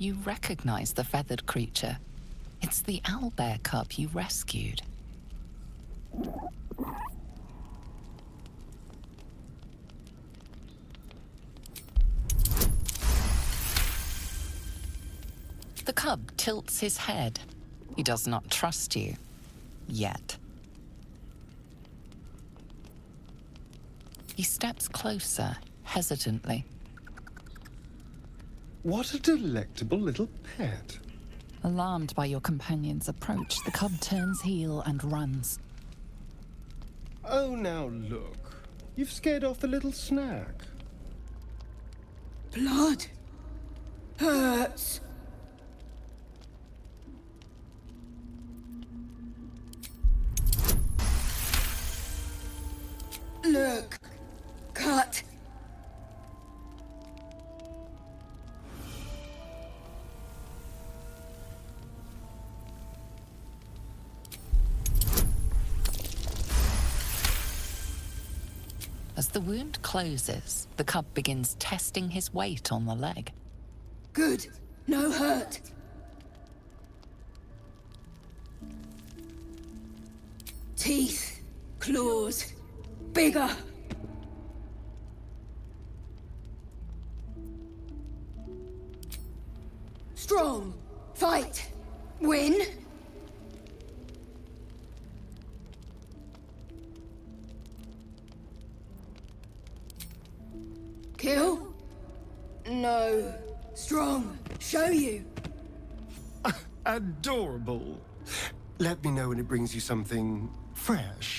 You recognize the feathered creature. It's the owlbear cub you rescued. The cub tilts his head. He does not trust you. Yet. He steps closer, hesitantly. What a delectable little pet. Alarmed by your companion's approach, the cub turns heel and runs. Oh, now look. You've scared off the little snack. Blood hurts. Look, As the wound closes, the cub begins testing his weight on the leg. Good. No hurt. Teeth, claws, bigger. Strong. Fight. Win. No. Strong. Show you. Adorable. Let me know when it brings you something fresh.